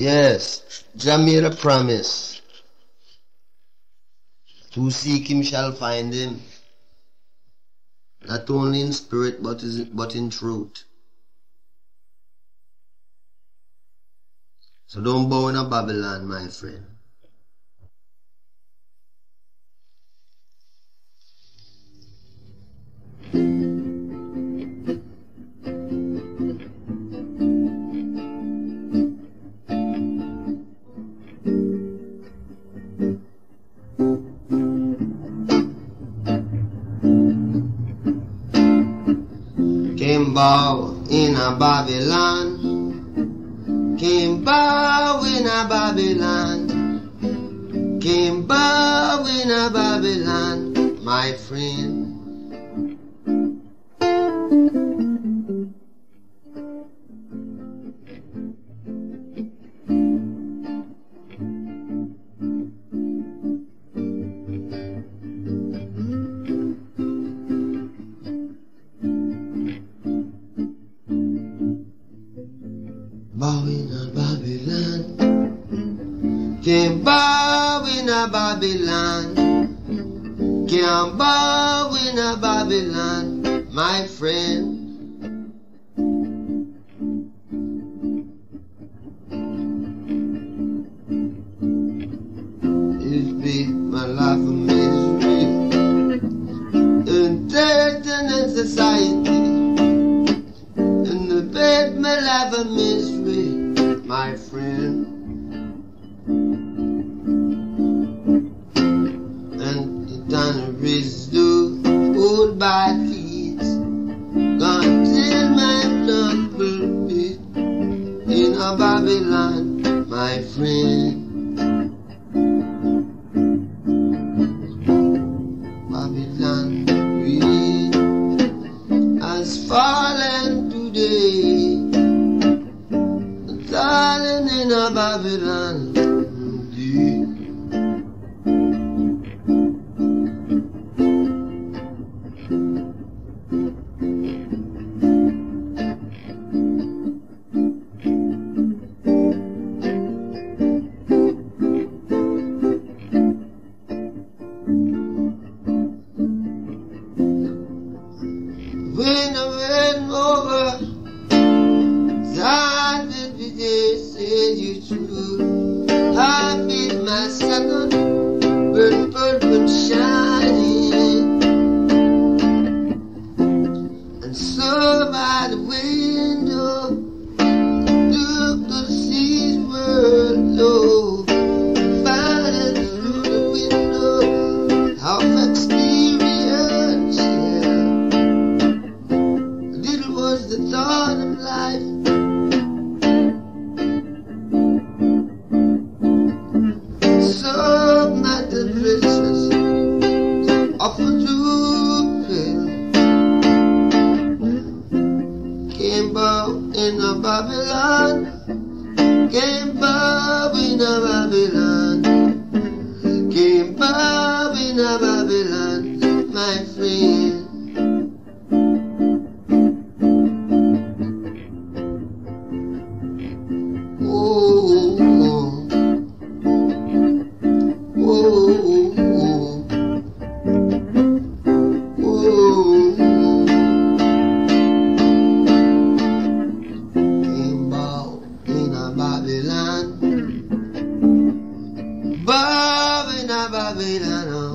Yes, Jah made a promise. Who seek him shall find him. Not only in spirit but, is, but in truth. So don't bow in a Babylon, my friend. Bow in a Babylon. Came bow in a Babylon. Came bow in a Babylon, my friend. A Babylon. Came bow in a Babylon. Can't bow in a Babylon, my friend. It's been my life of misery and and in society. In the bed, my life of misery, friend. And the time is due, old by feet. Gone till my blood will beat in a Babylon, my friend. Babylon, indeed. When burn, burn, burn, bow in